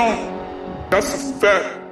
That's a fact.